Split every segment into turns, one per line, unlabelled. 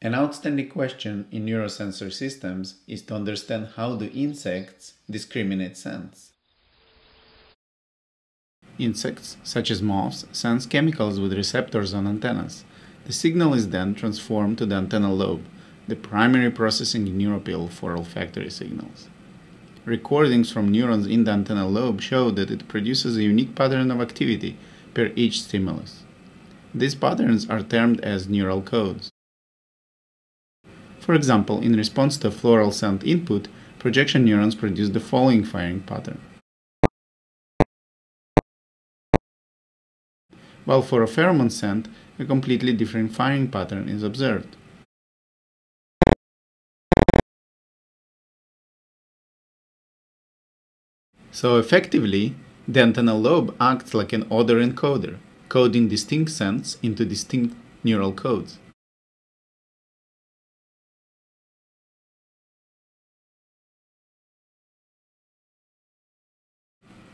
An outstanding question in neurosensor systems is to understand how do insects discriminate scents. Insects, such as moths, sense chemicals with receptors on antennas. The signal is then transformed to the antennal lobe, the primary processing neuropil for olfactory signals. Recordings from neurons in the antennal lobe show that it produces a unique pattern of activity per each stimulus. These patterns are termed as neural codes. For example, in response to floral scent input, projection neurons produce the following firing pattern. While for a pheromone scent, a completely different firing pattern is observed. So effectively, the antennal lobe acts like an odor encoder, coding distinct scents into distinct neural codes.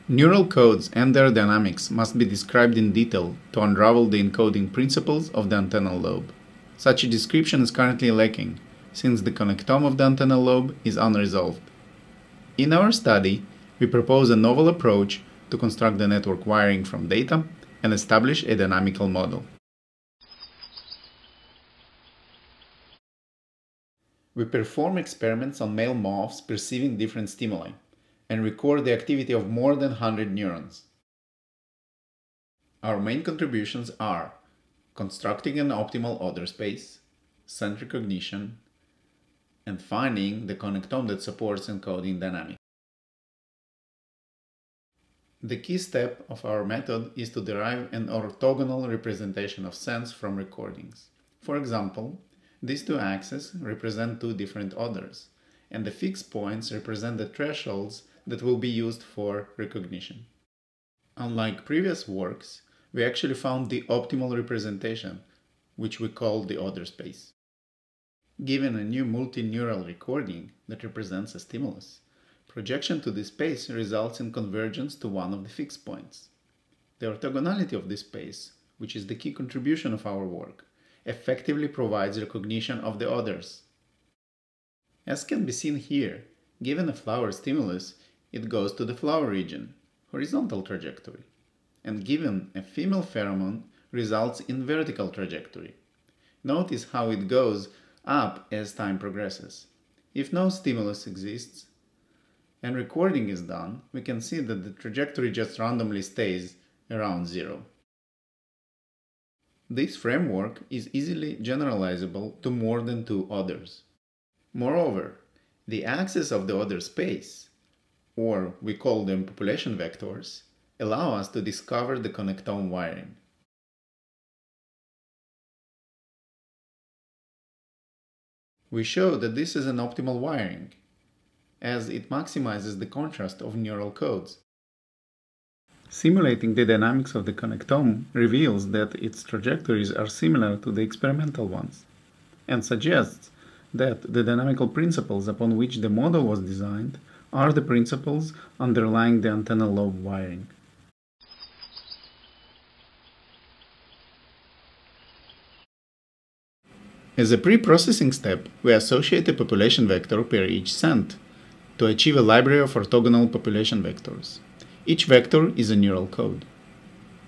Neural codes and their dynamics must be described in detail to unravel the encoding principles of the antennal lobe. Such a description is currently lacking, since the connectome of the antennal lobe is unresolved. In our study, we propose a novel approach to construct the network wiring from data and establish a dynamical model. We perform experiments on male moths perceiving different stimuli and record the activity of more than 100 neurons. Our main contributions are constructing an optimal odor space, scent recognition, and finding the connectome that supports encoding dynamics. The key step of our method is to derive an orthogonal representation of scents from recordings. For example, these two axes represent two different odors, and the fixed points represent the thresholds that will be used for recognition. Unlike previous works, we actually found the optimal representation, which we call the odor space. Given a new multineural recording that represents a stimulus, Projection to this space results in convergence to one of the fixed points. The orthogonality of this space, which is the key contribution of our work, effectively provides recognition of the odors. As can be seen here, given a flower stimulus, it goes to the flower region, horizontal trajectory, and given a female pheromone, results in vertical trajectory. Notice how it goes up as time progresses. If no stimulus exists, and recording is done, we can see that the trajectory just randomly stays around zero. This framework is easily generalizable to more than two odors. Moreover, the axes of the odor space, or we call them population vectors, allow us to discover the connectome wiring. We show that this is an optimal wiring, as it maximizes the contrast of neural codes. Simulating the dynamics of the connectome reveals that its trajectories are similar to the experimental ones, and suggests that the dynamical principles upon which the model was designed are the principles underlying the antennal lobe wiring. As a pre-processing step, we associate a population vector per each scent to achieve a library of orthogonal population vectors. Each vector is a neural code.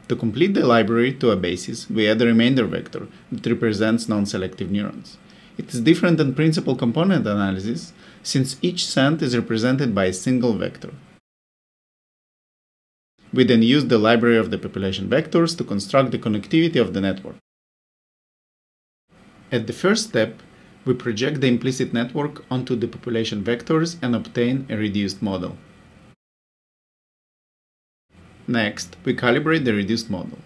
To complete the library to a basis, we add a remainder vector that represents non-selective neurons. It is different than principal component analysis since each scent is represented by a single vector. We then use the library of the population vectors to construct the connectivity of the network. At the first step, we project the implicit network onto the population vectors and obtain a reduced model. Next, we calibrate the reduced model.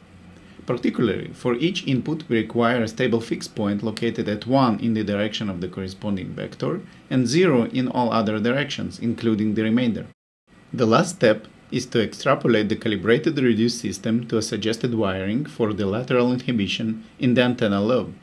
Particularly, for each input we require a stable fixed point located at 1 in the direction of the corresponding vector and 0 in all other directions, including the remainder. The last step is to extrapolate the calibrated reduced system to a suggested wiring for the lateral inhibition in the antennal lobe.